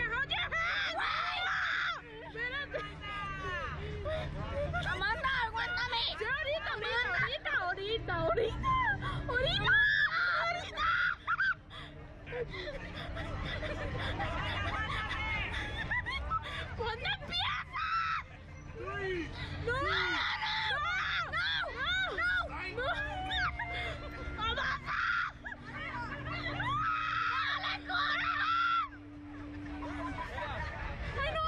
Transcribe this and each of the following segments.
hand. Espérate. Amanda, aguántame. Ahorita, ahorita, ahorita, ahorita, ahorita, ahorita. ¿Cuándo empieza? No, no, no, no, no, no. Amanda. ¡Dale, corre! ¡Ay, no!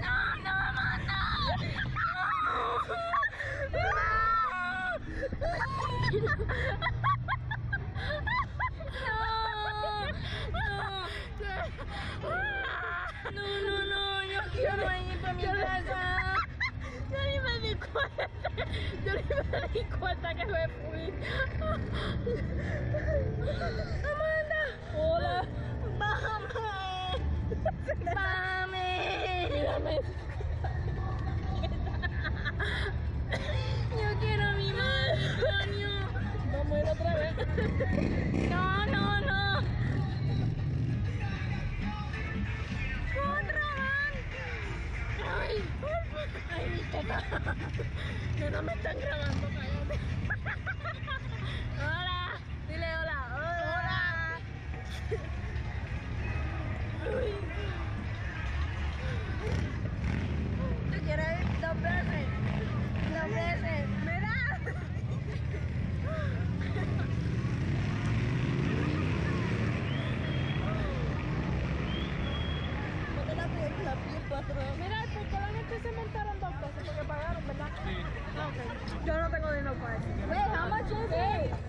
No, no, Amanda. No, no, no, yo quiero ir para mi casa. Yo ni me di cuenta. Yo ni me di cuenta que me fui. teta. Nena, me están grabando. cállate. Hola. Dile hola. Hola. Uy. Yo no tengo dinero para eso. Wait, how much is it?